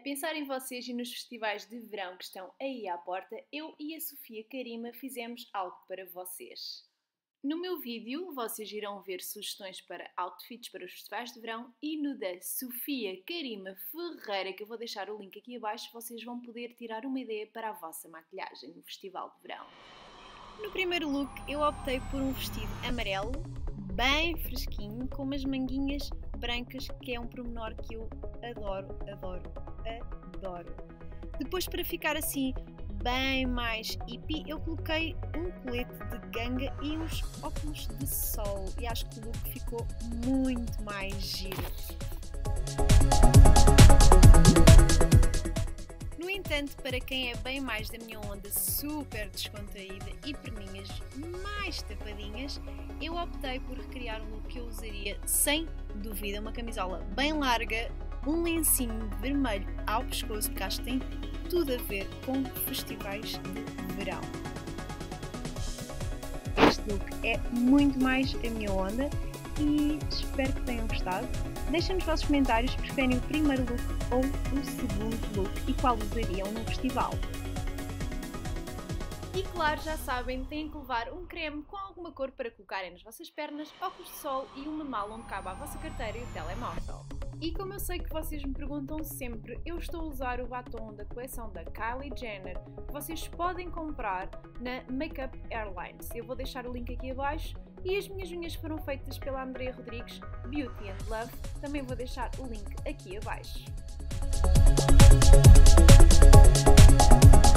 pensar em vocês e nos festivais de verão que estão aí à porta, eu e a Sofia Karima fizemos algo para vocês. No meu vídeo, vocês irão ver sugestões para outfits para os festivais de verão e no da Sofia Karima Ferreira, que eu vou deixar o link aqui abaixo, vocês vão poder tirar uma ideia para a vossa maquilhagem no festival de verão. No primeiro look, eu optei por um vestido amarelo, bem fresquinho, com umas manguinhas brancas, que é um pormenor que eu adoro, adoro, adoro. Depois, para ficar assim bem mais hippie, eu coloquei um colete de ganga e uns óculos de sol e acho que o look ficou muito mais giro. No entanto, para quem é bem mais da minha onda super descontraída e perninhas mais tapadinhas, eu optei por recriar um look que eu usaria sem dúvida uma camisola bem larga, um lencinho vermelho ao pescoço, porque acho que tem tudo a ver com festivais de verão. Este look é muito mais a minha onda e espero que tenham gostado. Deixem nos vossos comentários se preferem o primeiro look ou o segundo look e qual usariam no festival. E claro, já sabem, têm que levar um creme com alguma cor para colocarem nas vossas pernas, óculos de sol e uma mala onde cabe a vossa carteira e o telemóvel. E como eu sei que vocês me perguntam sempre, eu estou a usar o batom da coleção da Kylie Jenner, que vocês podem comprar na Makeup Airlines. Eu vou deixar o link aqui abaixo e as minhas unhas foram feitas pela Andrea Rodrigues, Beauty and Love. Também vou deixar o link aqui abaixo.